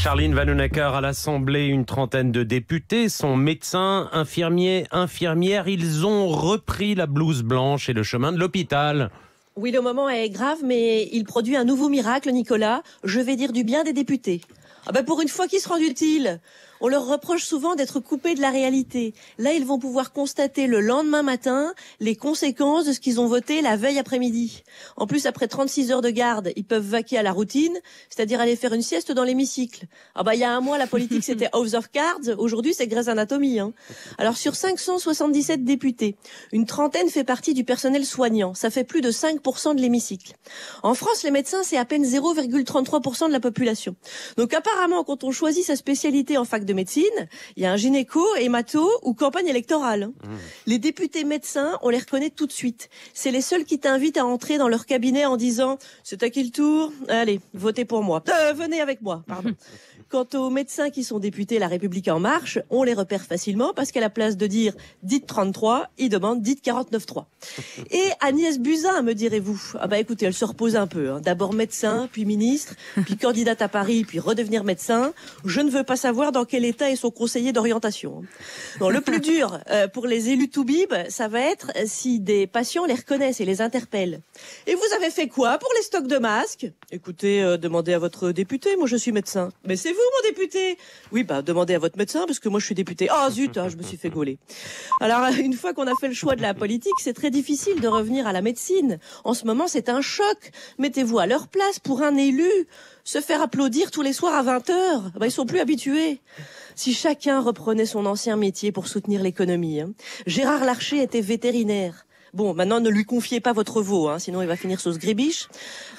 Charline Vanhoenacker à l'Assemblée, une trentaine de députés sont médecins, infirmiers, infirmières. Ils ont repris la blouse blanche et le chemin de l'hôpital. Oui, le moment est grave, mais il produit un nouveau miracle, Nicolas. Je vais dire du bien des députés. Ah ben pour une fois qu'ils se rendent utiles. On leur reproche souvent d'être coupés de la réalité. Là, ils vont pouvoir constater le lendemain matin les conséquences de ce qu'ils ont voté la veille après-midi. En plus, après 36 heures de garde, ils peuvent vaquer à la routine, c'est-à-dire aller faire une sieste dans l'hémicycle. Ah bah il y a un mois, la politique c'était House of Cards. Aujourd'hui, c'est Grey's Anatomy. Hein. Alors sur 577 députés, une trentaine fait partie du personnel soignant. Ça fait plus de 5% de l'hémicycle. En France, les médecins, c'est à peine 0,33% de la population. Donc apparemment, quand on choisit sa spécialité en fac de médecine, il y a un gynéco, hémato ou campagne électorale. Mmh. Les députés médecins, on les reconnaît tout de suite. C'est les seuls qui t'invitent à entrer dans leur cabinet en disant c'est à qui le tour? Allez, votez pour moi. Euh, venez avec moi, pardon. Quant aux médecins qui sont députés La République en marche, on les repère facilement parce qu'à la place de dire dites 33, ils demandent dites 49.3. Et Agnès Buzyn, me direz-vous? Ah bah écoutez, elle se repose un peu. Hein. D'abord médecin, puis ministre, puis candidate à Paris, puis redevenir médecin. Je ne veux pas savoir dans quel état est son conseiller d'orientation. Le plus dur euh, pour les élus Toubib, ça va être si des patients les reconnaissent et les interpellent. Et vous avez fait quoi pour les stocks de masques? Écoutez, euh, demandez à votre député, moi je suis médecin. Mais c'est vous mon député Oui, bah demandez à votre médecin parce que moi je suis député. Oh zut, hein, je me suis fait gauler. Alors une fois qu'on a fait le choix de la politique, c'est très difficile de revenir à la médecine. En ce moment, c'est un choc. Mettez-vous à leur place pour un élu. Se faire applaudir tous les soirs à 20 heures, bah, ils sont plus habitués. Si chacun reprenait son ancien métier pour soutenir l'économie. Hein. Gérard Larcher était vétérinaire. Bon, maintenant ne lui confiez pas votre veau, hein, sinon il va finir sauce gribiche.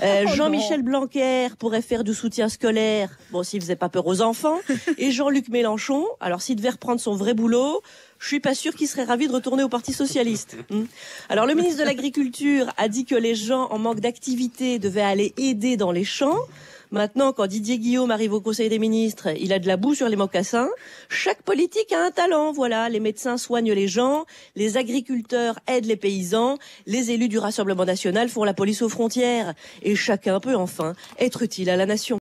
Euh, oh Jean-Michel Blanquer pourrait faire du soutien scolaire, bon s'il faisait pas peur aux enfants. Et Jean-Luc Mélenchon, alors s'il devait reprendre son vrai boulot, je suis pas sûr qu'il serait ravi de retourner au Parti socialiste. Hmm. Alors le ministre de l'Agriculture a dit que les gens en manque d'activité devaient aller aider dans les champs. Maintenant, quand Didier Guillaume arrive au Conseil des ministres, il a de la boue sur les mocassins. Chaque politique a un talent, voilà. Les médecins soignent les gens, les agriculteurs aident les paysans, les élus du Rassemblement national font la police aux frontières. Et chacun peut enfin être utile à la nation.